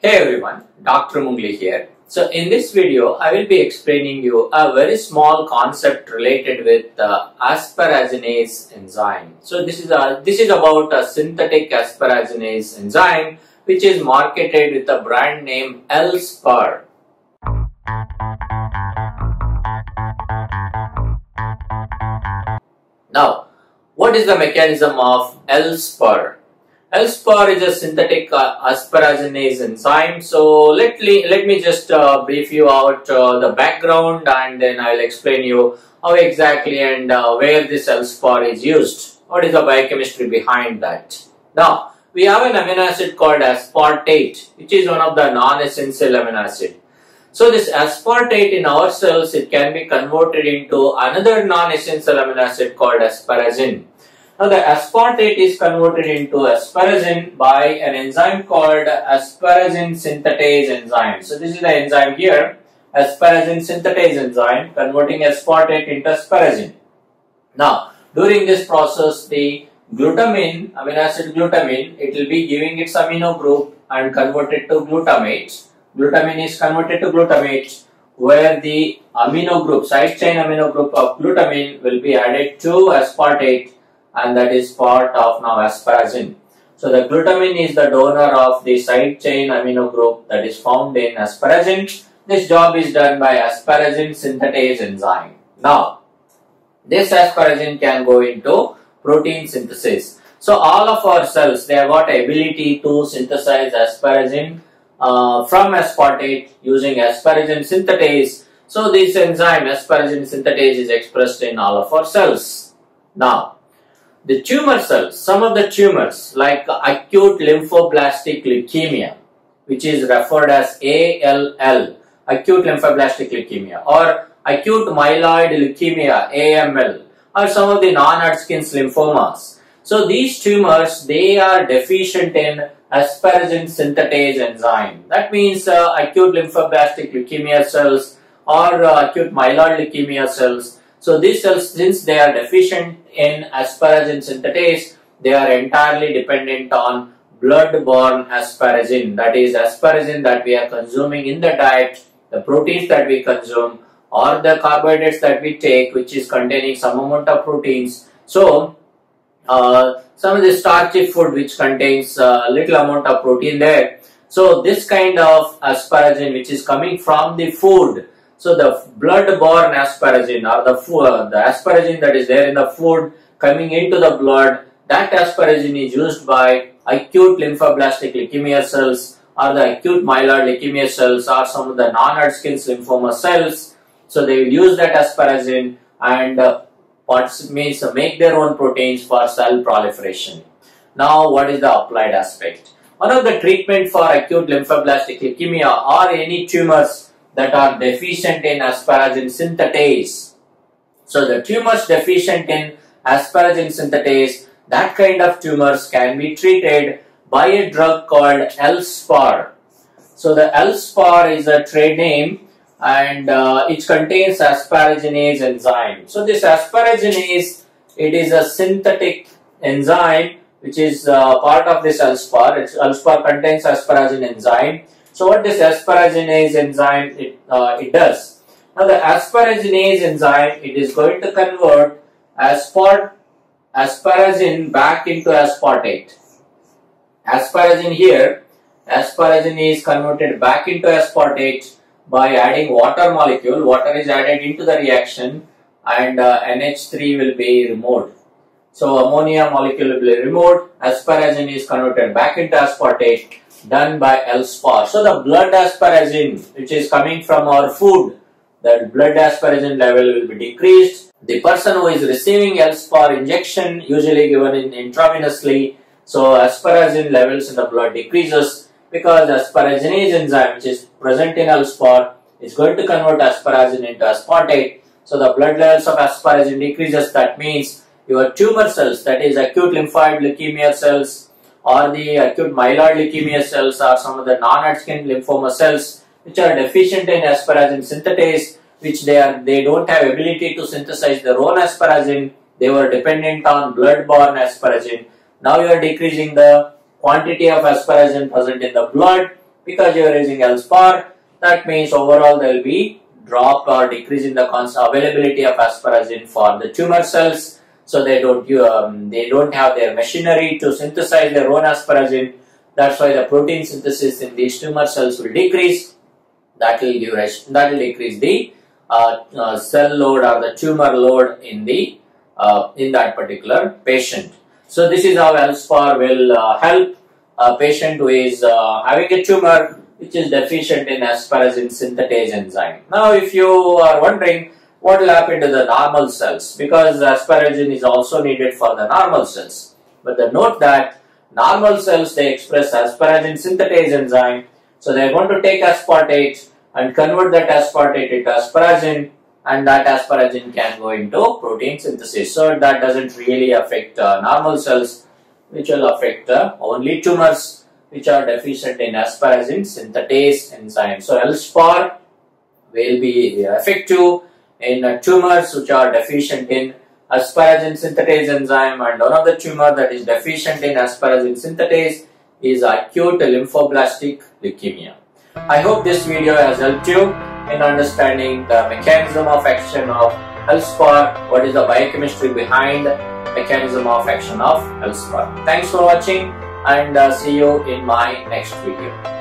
Hey everyone, Dr. Mungli here. So in this video, I will be explaining you a very small concept related with the asparaginase enzyme. So this is a this is about a synthetic asparaginase enzyme which is marketed with the brand name Elspar. Now, what is the mechanism of Elspar? Elspar is a synthetic uh, asparaginase enzyme. So let, let me just uh, brief you out uh, the background and then I'll explain you how exactly and uh, where this Elspar is used. What is the biochemistry behind that? Now, we have an amino acid called aspartate which is one of the non-essential amino acid. So this aspartate in our cells, it can be converted into another non-essential amino acid called asparagine. Now the aspartate is converted into asparagine by an enzyme called asparagine synthetase enzyme. So this is the enzyme here, asparagine synthetase enzyme converting aspartate into asparagine. Now during this process the glutamine, amino acid glutamine, it will be giving its amino group and converted to glutamate glutamine is converted to glutamate where the amino group, side chain amino group of glutamine will be added to aspartate and that is part of now asparagine. So the glutamine is the donor of the side chain amino group that is found in asparagine. This job is done by asparagine synthetase enzyme. Now, this asparagine can go into protein synthesis. So all of our cells, they have got ability to synthesize asparagine uh, from aspartate using asparagine synthetase. So this enzyme asparagine synthetase is expressed in all of our cells. Now, the tumor cells, some of the tumors like acute lymphoblastic leukemia, which is referred as ALL, acute lymphoblastic leukemia, or acute myeloid leukemia, AML, or some of the non-Hodgkin's lymphomas. So these tumors, they are deficient in asparagine synthetase enzyme. That means uh, acute lymphoblastic leukemia cells or uh, acute myeloid leukemia cells. So these cells, since they are deficient in asparagine synthetase, they are entirely dependent on blood-borne asparagine. That is asparagine that we are consuming in the diet, the proteins that we consume or the carbohydrates that we take which is containing some amount of proteins. So uh, some of the starchy food which contains a uh, little amount of protein there. So this kind of asparagine which is coming from the food. So the blood-borne asparagine or the uh, the asparagine that is there in the food coming into the blood, that asparagine is used by acute lymphoblastic leukemia cells or the acute myeloid leukemia cells or some of the non-Hodgkin's lymphoma cells. So they will use that asparagine and uh, means make their own proteins for cell proliferation. Now, what is the applied aspect? One of the treatment for acute lymphoblastic leukemia or any tumors that are deficient in asparagine synthetase. So, the tumors deficient in asparagine synthetase, that kind of tumors can be treated by a drug called Elspar. So, the Elspar is a trade name and uh, it contains asparaginase enzyme. So this asparaginase, it is a synthetic enzyme which is uh, part of this Elspar. Elspar contains asparagine enzyme. So what this asparaginase enzyme it, uh, it does? Now the asparaginase enzyme, it is going to convert aspart asparagine back into aspartate. Asparagine here, asparagine is converted back into aspartate by adding water molecule, water is added into the reaction and uh, NH3 will be removed. So ammonia molecule will be removed, asparagine is converted back into aspartate done by Elspar. So the blood asparagine which is coming from our food, that blood asparagine level will be decreased. The person who is receiving Elspar injection usually given in intravenously, so asparagine levels in the blood decreases because asparaginase enzyme which is present in Elspar is going to convert asparagine into aspartate. So the blood levels of asparagine decreases. That means your tumor cells, that is acute lymphoid leukemia cells or the acute myeloid leukemia cells or some of the non-Hodgkin lymphoma cells which are deficient in asparagine synthetase, which they are they don't have ability to synthesize their own asparagine. They were dependent on blood-borne asparagine. Now you are decreasing the quantity of asparagine present in the blood because you are using ELSPAR, that means overall there will be drop or decrease in the availability of asparagine for the tumor cells. So they don't um, they don't have their machinery to synthesize their own asparagine. That's why the protein synthesis in these tumor cells will decrease. That will give that will decrease the uh, uh, cell load or the tumor load in the uh, in that particular patient. So this is how ELSPAR will uh, help a patient who is uh, having a tumor which is deficient in asparagine synthetase enzyme. Now if you are wondering what will happen to the normal cells because asparagine is also needed for the normal cells. But the note that normal cells they express asparagine synthetase enzyme so they are going to take aspartate and convert that aspartate into asparagine and that asparagine can go into protein synthesis. So that doesn't really affect uh, normal cells which will affect uh, only tumors which are deficient in asparagine synthetase enzyme. So ELSPAR will be effective in uh, tumors which are deficient in asparagine synthetase enzyme and one of the tumor that is deficient in asparagine synthetase is acute lymphoblastic leukemia. I hope this video has helped you in understanding the mechanism of action of ELSPAR, what is the biochemistry behind the mechanism of action of ELSPAR. Thanks for watching and uh, see you in my next video.